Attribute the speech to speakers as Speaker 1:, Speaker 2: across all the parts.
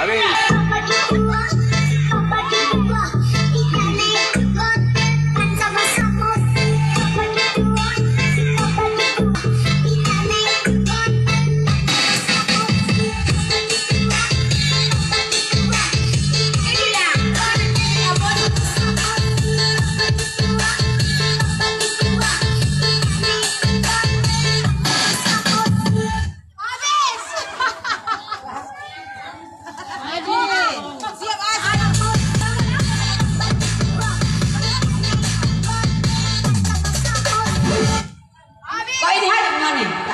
Speaker 1: A ver.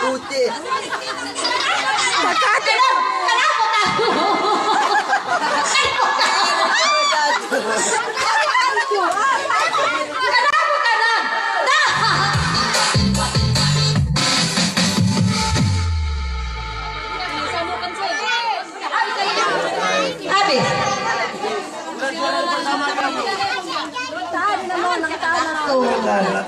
Speaker 1: Putih. Kakak, kenapa tahu? Habis. Tahan naman ang tahan na